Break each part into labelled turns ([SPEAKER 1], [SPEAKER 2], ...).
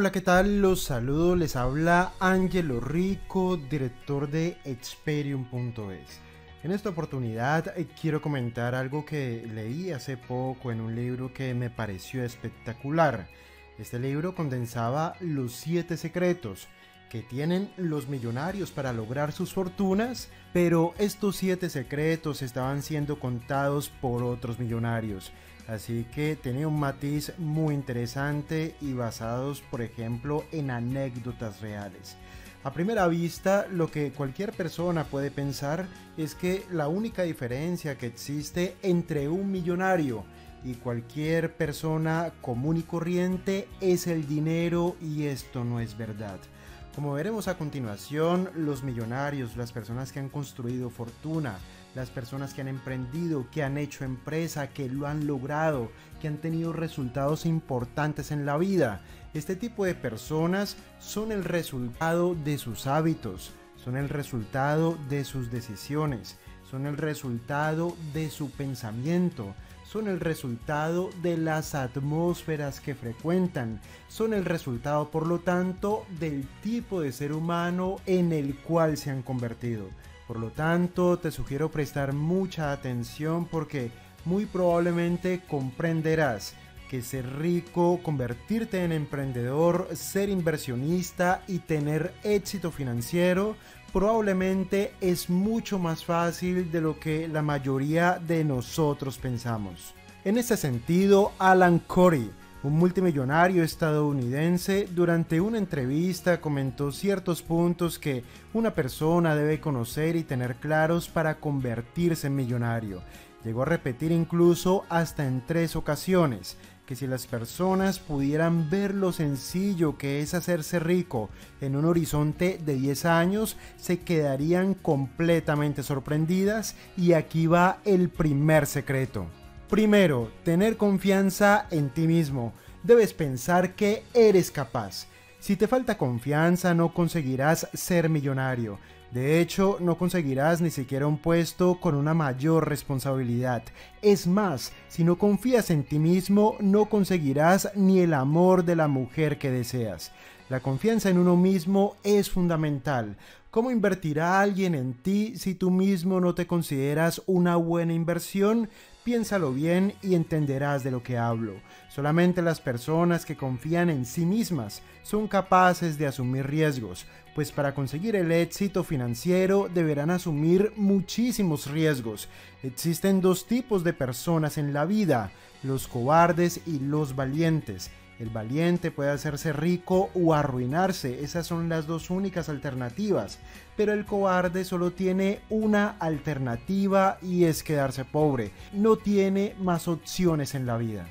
[SPEAKER 1] Hola, ¿qué tal? Los saludo, les habla Angelo Rico, director de Experium.es. En esta oportunidad eh, quiero comentar algo que leí hace poco en un libro que me pareció espectacular. Este libro condensaba los siete secretos que tienen los millonarios para lograr sus fortunas, pero estos siete secretos estaban siendo contados por otros millonarios Así que tenía un matiz muy interesante y basados, por ejemplo, en anécdotas reales. A primera vista, lo que cualquier persona puede pensar es que la única diferencia que existe entre un millonario y cualquier persona común y corriente es el dinero y esto no es verdad. Como veremos a continuación, los millonarios, las personas que han construido fortuna, las personas que han emprendido, que han hecho empresa, que lo han logrado, que han tenido resultados importantes en la vida. Este tipo de personas son el resultado de sus hábitos, son el resultado de sus decisiones, son el resultado de su pensamiento, son el resultado de las atmósferas que frecuentan, son el resultado por lo tanto del tipo de ser humano en el cual se han convertido. Por lo tanto, te sugiero prestar mucha atención porque muy probablemente comprenderás que ser rico, convertirte en emprendedor, ser inversionista y tener éxito financiero probablemente es mucho más fácil de lo que la mayoría de nosotros pensamos. En ese sentido, Alan Corey, un multimillonario estadounidense, durante una entrevista comentó ciertos puntos que una persona debe conocer y tener claros para convertirse en millonario. Llegó a repetir incluso hasta en tres ocasiones que si las personas pudieran ver lo sencillo que es hacerse rico en un horizonte de 10 años, se quedarían completamente sorprendidas y aquí va el primer secreto. Primero, tener confianza en ti mismo. Debes pensar que eres capaz. Si te falta confianza no conseguirás ser millonario. De hecho, no conseguirás ni siquiera un puesto con una mayor responsabilidad. Es más, si no confías en ti mismo, no conseguirás ni el amor de la mujer que deseas. La confianza en uno mismo es fundamental. ¿Cómo invertirá alguien en ti si tú mismo no te consideras una buena inversión? Piénsalo bien y entenderás de lo que hablo. Solamente las personas que confían en sí mismas son capaces de asumir riesgos, pues para conseguir el éxito financiero deberán asumir muchísimos riesgos. Existen dos tipos de personas en la vida, los cobardes y los valientes. El valiente puede hacerse rico o arruinarse, esas son las dos únicas alternativas, pero el cobarde solo tiene una alternativa y es quedarse pobre, no tiene más opciones en la vida.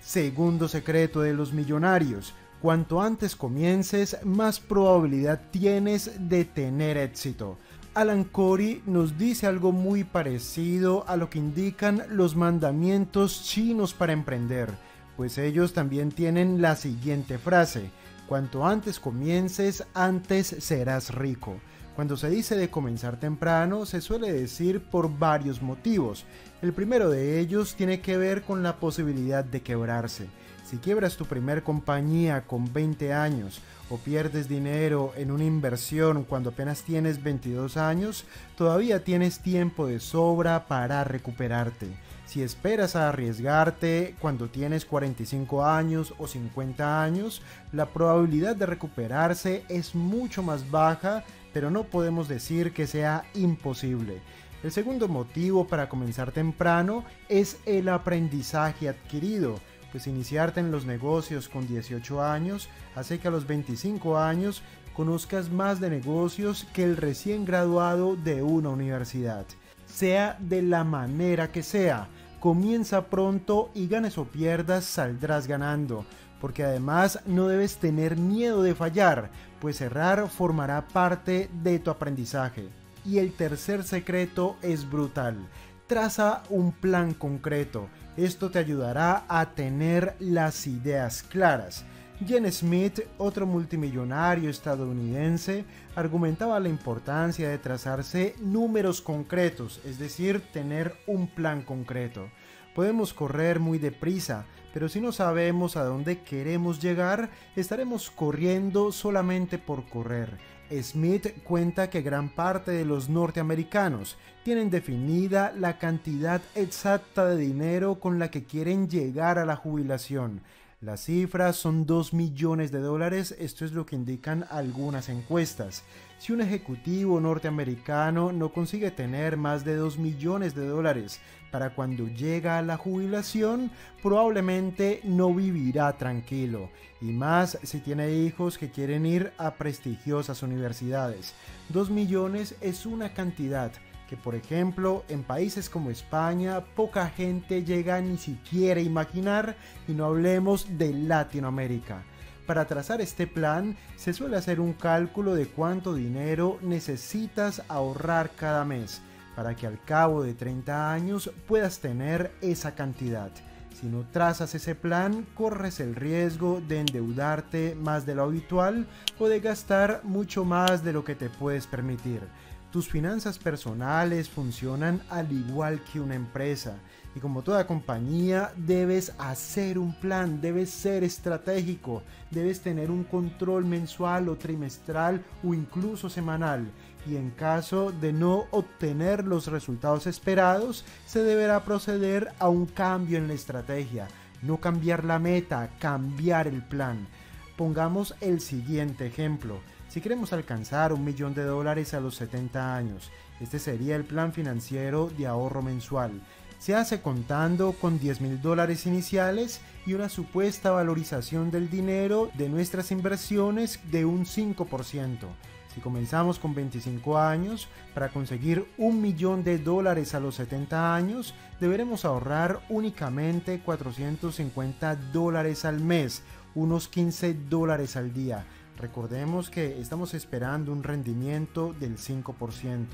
[SPEAKER 1] Segundo secreto de los millonarios, cuanto antes comiences, más probabilidad tienes de tener éxito. Alan Corey nos dice algo muy parecido a lo que indican los mandamientos chinos para emprender pues ellos también tienen la siguiente frase, cuanto antes comiences, antes serás rico. Cuando se dice de comenzar temprano, se suele decir por varios motivos. El primero de ellos tiene que ver con la posibilidad de quebrarse. Si quiebras tu primer compañía con 20 años o pierdes dinero en una inversión cuando apenas tienes 22 años, todavía tienes tiempo de sobra para recuperarte. Si esperas a arriesgarte cuando tienes 45 años o 50 años, la probabilidad de recuperarse es mucho más baja, pero no podemos decir que sea imposible. El segundo motivo para comenzar temprano es el aprendizaje adquirido, pues iniciarte en los negocios con 18 años hace que a los 25 años conozcas más de negocios que el recién graduado de una universidad. Sea de la manera que sea, comienza pronto y ganes o pierdas saldrás ganando, porque además no debes tener miedo de fallar, pues errar formará parte de tu aprendizaje. Y el tercer secreto es brutal. Traza un plan concreto. Esto te ayudará a tener las ideas claras. Jen Smith, otro multimillonario estadounidense, argumentaba la importancia de trazarse números concretos, es decir, tener un plan concreto. Podemos correr muy deprisa, pero si no sabemos a dónde queremos llegar, estaremos corriendo solamente por correr. Smith cuenta que gran parte de los norteamericanos tienen definida la cantidad exacta de dinero con la que quieren llegar a la jubilación. Las cifras son 2 millones de dólares, esto es lo que indican algunas encuestas. Si un ejecutivo norteamericano no consigue tener más de 2 millones de dólares para cuando llega a la jubilación, probablemente no vivirá tranquilo, y más si tiene hijos que quieren ir a prestigiosas universidades. 2 millones es una cantidad que por ejemplo en países como España poca gente llega ni siquiera a imaginar y no hablemos de Latinoamérica. Para trazar este plan se suele hacer un cálculo de cuánto dinero necesitas ahorrar cada mes para que al cabo de 30 años puedas tener esa cantidad. Si no trazas ese plan, corres el riesgo de endeudarte más de lo habitual o de gastar mucho más de lo que te puedes permitir. Tus finanzas personales funcionan al igual que una empresa y como toda compañía debes hacer un plan, debes ser estratégico, debes tener un control mensual o trimestral o incluso semanal y en caso de no obtener los resultados esperados se deberá proceder a un cambio en la estrategia, no cambiar la meta, cambiar el plan. Pongamos el siguiente ejemplo. Si queremos alcanzar un millón de dólares a los 70 años, este sería el plan financiero de ahorro mensual. Se hace contando con 10 mil dólares iniciales y una supuesta valorización del dinero de nuestras inversiones de un 5%. Si comenzamos con 25 años, para conseguir un millón de dólares a los 70 años, deberemos ahorrar únicamente 450 dólares al mes, unos 15 dólares al día. Recordemos que estamos esperando un rendimiento del 5%.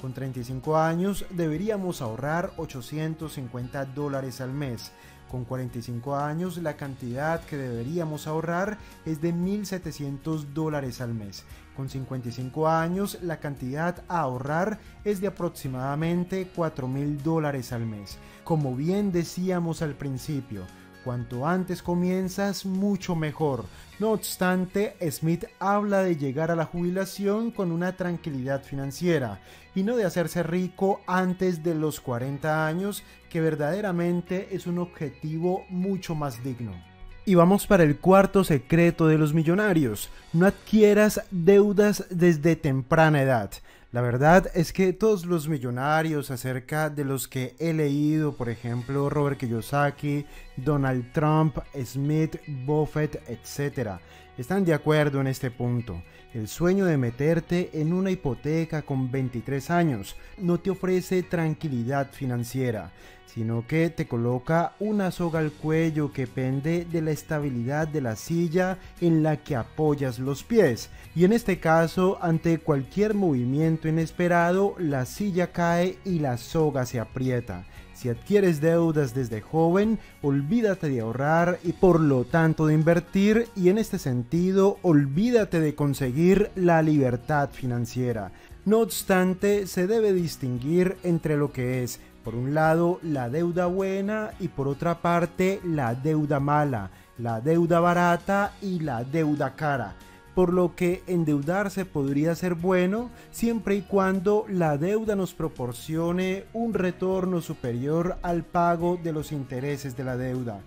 [SPEAKER 1] Con 35 años deberíamos ahorrar 850 dólares al mes. Con 45 años la cantidad que deberíamos ahorrar es de 1.700 dólares al mes. Con 55 años la cantidad a ahorrar es de aproximadamente 4.000 dólares al mes. Como bien decíamos al principio, Cuanto antes comienzas, mucho mejor. No obstante, Smith habla de llegar a la jubilación con una tranquilidad financiera y no de hacerse rico antes de los 40 años, que verdaderamente es un objetivo mucho más digno. Y vamos para el cuarto secreto de los millonarios. No adquieras deudas desde temprana edad. La verdad es que todos los millonarios acerca de los que he leído, por ejemplo Robert Kiyosaki, Donald Trump, Smith, Buffett, etc., están de acuerdo en este punto. El sueño de meterte en una hipoteca con 23 años no te ofrece tranquilidad financiera, sino que te coloca una soga al cuello que pende de la estabilidad de la silla en la que apoyas los pies. Y en este caso, ante cualquier movimiento inesperado, la silla cae y la soga se aprieta. Si adquieres deudas desde joven, olvídate de ahorrar y por lo tanto de invertir y en este sentido olvídate de conseguir la libertad financiera. No obstante, se debe distinguir entre lo que es, por un lado, la deuda buena y por otra parte, la deuda mala, la deuda barata y la deuda cara por lo que endeudarse podría ser bueno siempre y cuando la deuda nos proporcione un retorno superior al pago de los intereses de la deuda.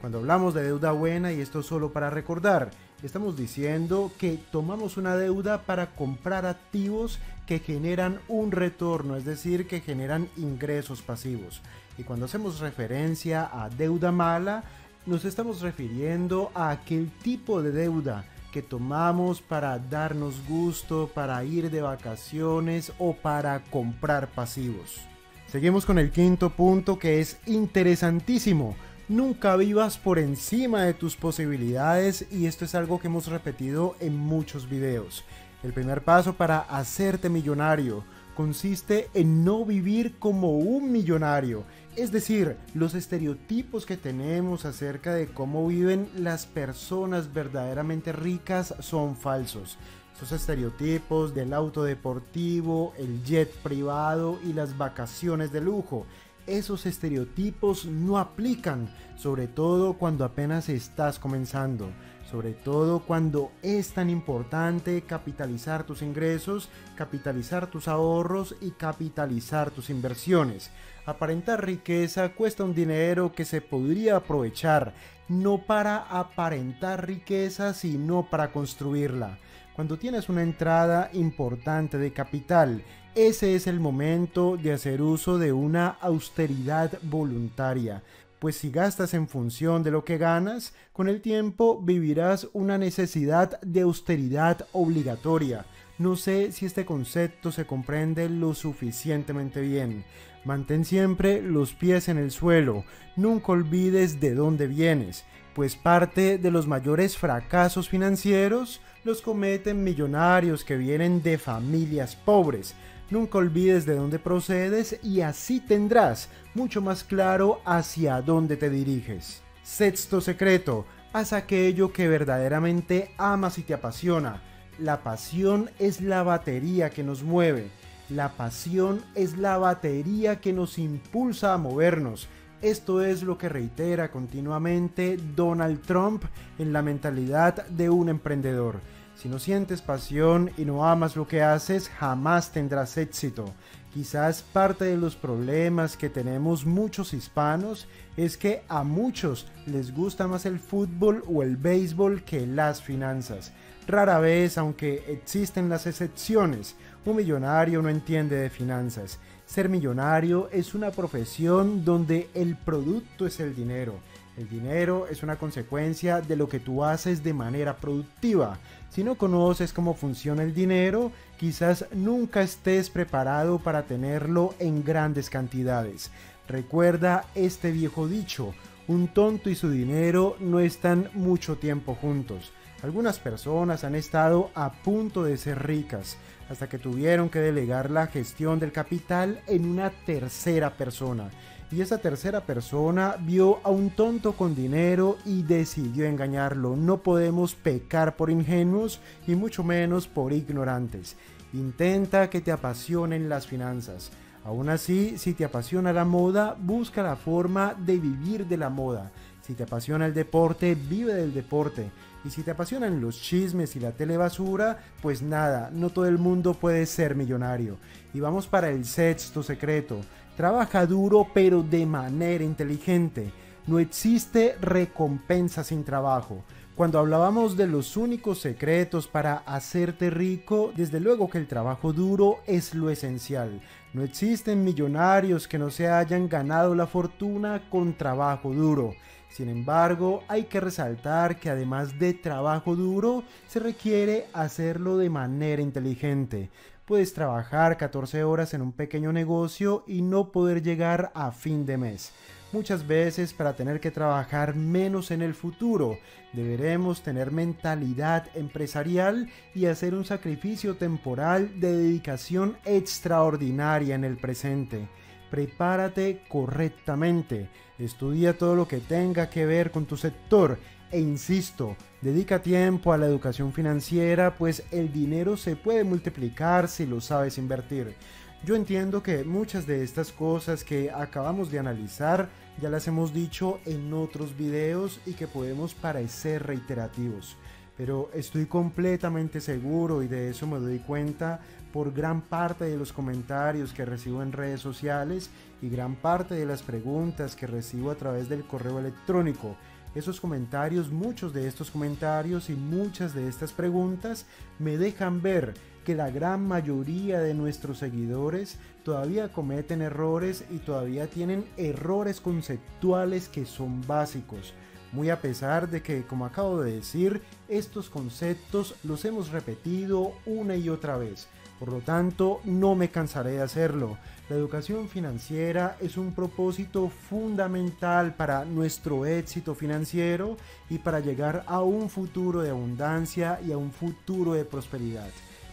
[SPEAKER 1] Cuando hablamos de deuda buena, y esto solo para recordar, estamos diciendo que tomamos una deuda para comprar activos que generan un retorno, es decir, que generan ingresos pasivos. Y cuando hacemos referencia a deuda mala, nos estamos refiriendo a aquel tipo de deuda que tomamos para darnos gusto, para ir de vacaciones o para comprar pasivos. Seguimos con el quinto punto que es interesantísimo. Nunca vivas por encima de tus posibilidades y esto es algo que hemos repetido en muchos videos. El primer paso para hacerte millonario consiste en no vivir como un millonario, es decir, los estereotipos que tenemos acerca de cómo viven las personas verdaderamente ricas son falsos. Esos estereotipos del auto deportivo, el jet privado y las vacaciones de lujo. esos estereotipos no aplican, sobre todo cuando apenas estás comenzando sobre todo cuando es tan importante capitalizar tus ingresos, capitalizar tus ahorros y capitalizar tus inversiones. Aparentar riqueza cuesta un dinero que se podría aprovechar, no para aparentar riqueza, sino para construirla. Cuando tienes una entrada importante de capital, ese es el momento de hacer uso de una austeridad voluntaria pues si gastas en función de lo que ganas, con el tiempo vivirás una necesidad de austeridad obligatoria. No sé si este concepto se comprende lo suficientemente bien. Mantén siempre los pies en el suelo, nunca olvides de dónde vienes, pues parte de los mayores fracasos financieros los cometen millonarios que vienen de familias pobres, Nunca olvides de dónde procedes y así tendrás mucho más claro hacia dónde te diriges. Sexto secreto, haz aquello que verdaderamente amas y te apasiona. La pasión es la batería que nos mueve. La pasión es la batería que nos impulsa a movernos. Esto es lo que reitera continuamente Donald Trump en la mentalidad de un emprendedor. Si no sientes pasión y no amas lo que haces, jamás tendrás éxito. Quizás parte de los problemas que tenemos muchos hispanos es que a muchos les gusta más el fútbol o el béisbol que las finanzas. Rara vez, aunque existen las excepciones, un millonario no entiende de finanzas. Ser millonario es una profesión donde el producto es el dinero. El dinero es una consecuencia de lo que tú haces de manera productiva. Si no conoces cómo funciona el dinero, quizás nunca estés preparado para tenerlo en grandes cantidades. Recuerda este viejo dicho, un tonto y su dinero no están mucho tiempo juntos. Algunas personas han estado a punto de ser ricas hasta que tuvieron que delegar la gestión del capital en una tercera persona. Y esa tercera persona vio a un tonto con dinero y decidió engañarlo. No podemos pecar por ingenuos y mucho menos por ignorantes. Intenta que te apasionen las finanzas. Aún así, si te apasiona la moda, busca la forma de vivir de la moda. Si te apasiona el deporte, vive del deporte. Y si te apasionan los chismes y la telebasura, pues nada, no todo el mundo puede ser millonario. Y vamos para el sexto secreto. Trabaja duro pero de manera inteligente. No existe recompensa sin trabajo. Cuando hablábamos de los únicos secretos para hacerte rico, desde luego que el trabajo duro es lo esencial. No existen millonarios que no se hayan ganado la fortuna con trabajo duro. Sin embargo, hay que resaltar que además de trabajo duro, se requiere hacerlo de manera inteligente. Puedes trabajar 14 horas en un pequeño negocio y no poder llegar a fin de mes. Muchas veces para tener que trabajar menos en el futuro, deberemos tener mentalidad empresarial y hacer un sacrificio temporal de dedicación extraordinaria en el presente prepárate correctamente, estudia todo lo que tenga que ver con tu sector e insisto, dedica tiempo a la educación financiera, pues el dinero se puede multiplicar si lo sabes invertir. Yo entiendo que muchas de estas cosas que acabamos de analizar ya las hemos dicho en otros videos y que podemos parecer reiterativos pero estoy completamente seguro y de eso me doy cuenta por gran parte de los comentarios que recibo en redes sociales y gran parte de las preguntas que recibo a través del correo electrónico. Esos comentarios, muchos de estos comentarios y muchas de estas preguntas me dejan ver que la gran mayoría de nuestros seguidores todavía cometen errores y todavía tienen errores conceptuales que son básicos muy a pesar de que, como acabo de decir, estos conceptos los hemos repetido una y otra vez. Por lo tanto, no me cansaré de hacerlo. La educación financiera es un propósito fundamental para nuestro éxito financiero y para llegar a un futuro de abundancia y a un futuro de prosperidad.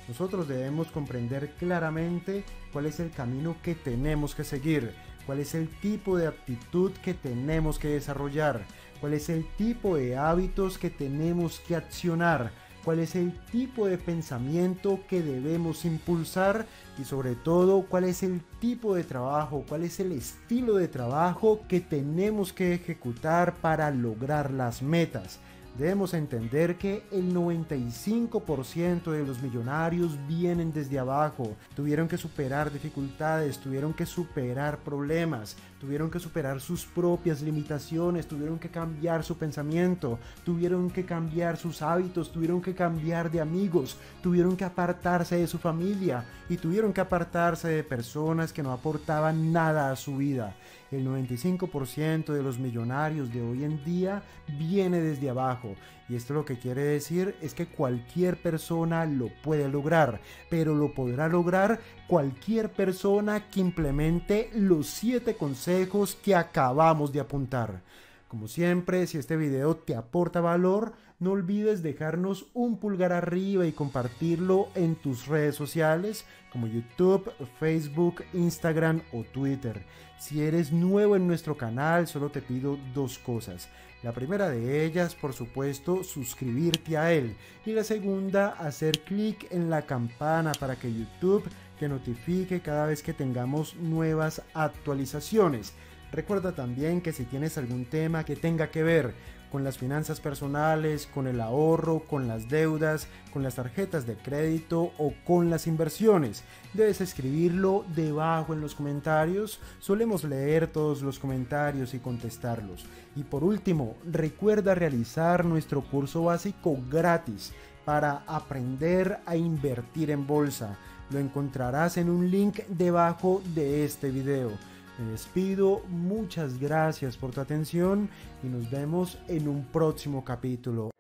[SPEAKER 1] Nosotros debemos comprender claramente cuál es el camino que tenemos que seguir, cuál es el tipo de aptitud que tenemos que desarrollar, cuál es el tipo de hábitos que tenemos que accionar, cuál es el tipo de pensamiento que debemos impulsar y sobre todo cuál es el tipo de trabajo, cuál es el estilo de trabajo que tenemos que ejecutar para lograr las metas. Debemos entender que el 95% de los millonarios vienen desde abajo, tuvieron que superar dificultades, tuvieron que superar problemas, tuvieron que superar sus propias limitaciones, tuvieron que cambiar su pensamiento, tuvieron que cambiar sus hábitos, tuvieron que cambiar de amigos, tuvieron que apartarse de su familia y tuvieron que apartarse de personas que no aportaban nada a su vida. El 95% de los millonarios de hoy en día viene desde abajo. Y esto lo que quiere decir es que cualquier persona lo puede lograr, pero lo podrá lograr cualquier persona que implemente los 7 consejos que acabamos de apuntar. Como siempre, si este video te aporta valor, no olvides dejarnos un pulgar arriba y compartirlo en tus redes sociales como YouTube, Facebook, Instagram o Twitter. Si eres nuevo en nuestro canal, solo te pido dos cosas. La primera de ellas, por supuesto, suscribirte a él. Y la segunda, hacer clic en la campana para que YouTube te notifique cada vez que tengamos nuevas actualizaciones. Recuerda también que si tienes algún tema que tenga que ver con las finanzas personales, con el ahorro, con las deudas, con las tarjetas de crédito o con las inversiones. Debes escribirlo debajo en los comentarios. Solemos leer todos los comentarios y contestarlos. Y por último, recuerda realizar nuestro curso básico gratis para aprender a invertir en bolsa. Lo encontrarás en un link debajo de este video. Me despido, muchas gracias por tu atención y nos vemos en un próximo capítulo.